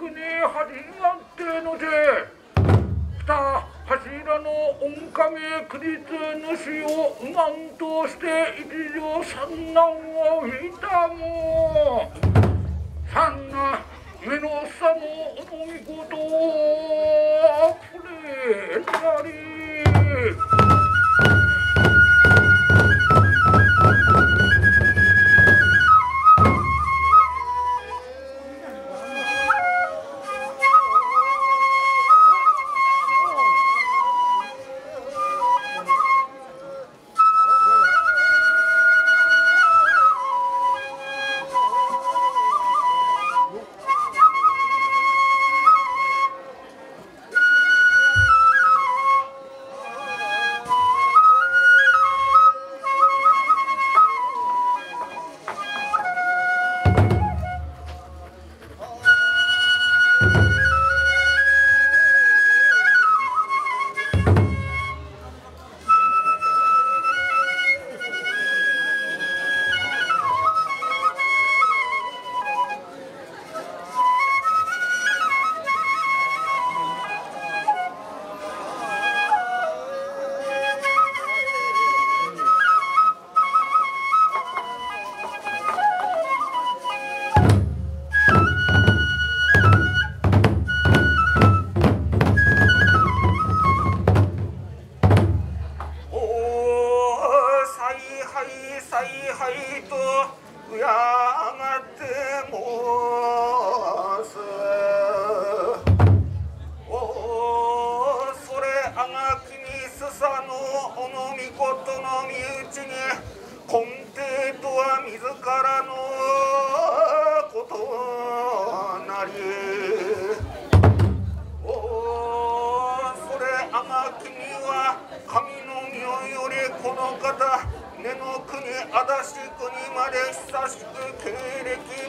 はいはい我がってので二柱の御亀区立主をうまんとして一条三男を見たも三男目の下の重みことをプレなり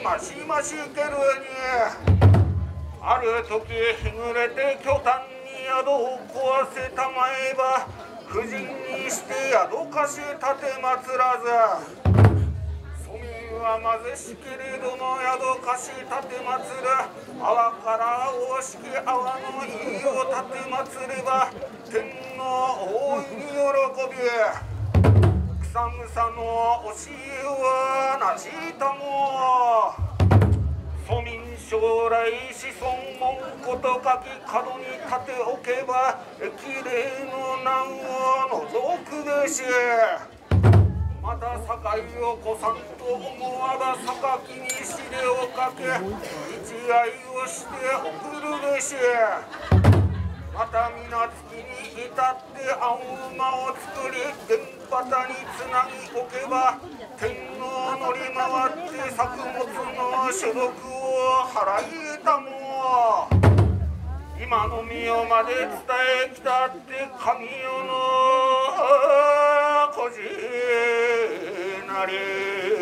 今しまし受けるにある時日れて巨炭に宿を壊せたまえば婦人にして宿かし立てまつらず。庶民は貧しけれども宿かし立てまつる泡から大しき泡の家を立てまつれば天皇大いに喜び。草草の教えはなじたも庶民将来子孫文こと書き角に立ておけば綺麗の難を除くべしまた堺を子さんと思わば榊に指令をかけ一愛をして送るべしまた皆月に至って青馬を作り天旗につなぎおけば天皇乗り回って作物の所得を払いたも今の身をまで伝えきたって神代の孤児なり。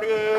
り